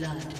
blood.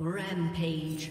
Rampage.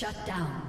Shut down.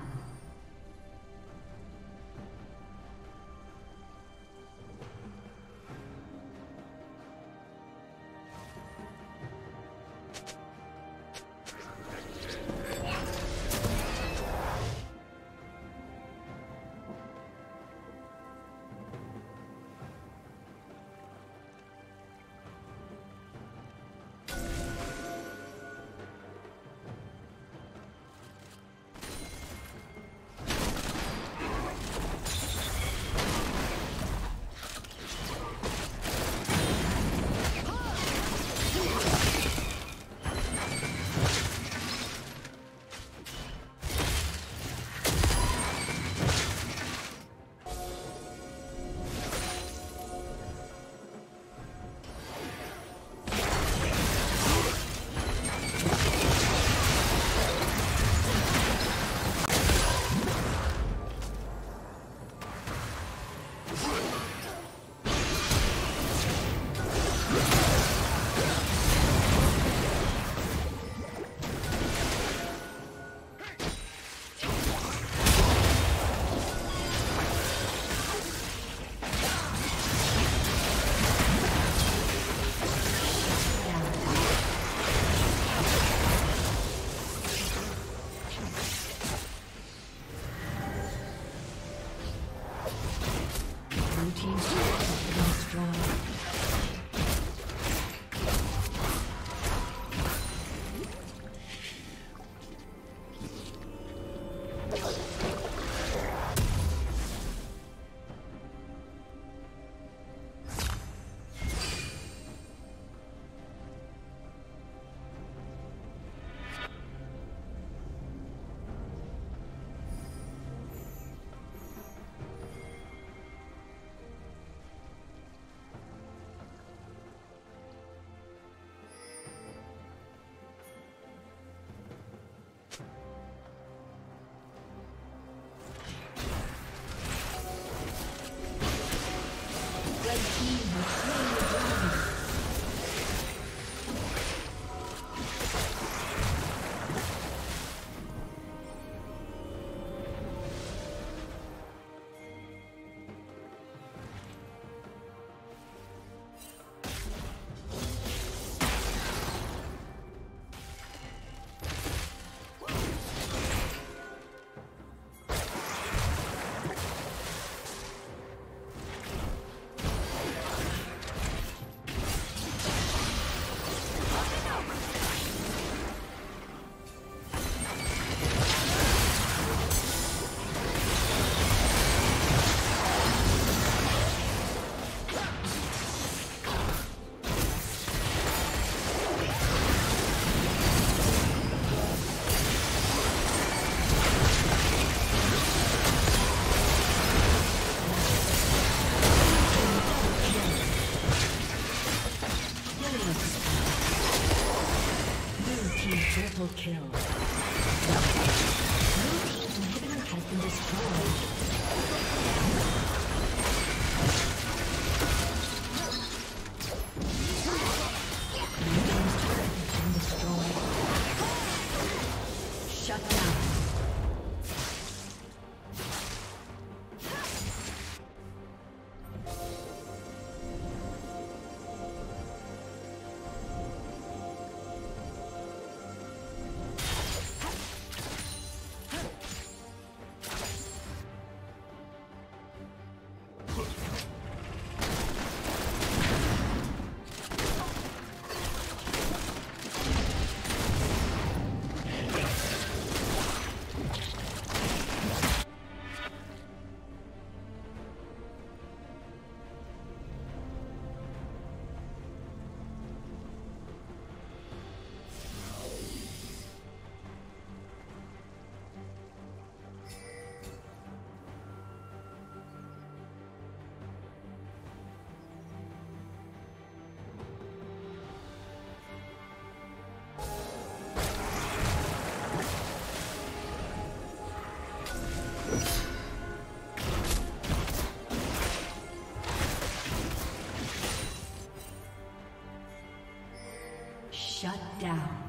Red team. Shut down.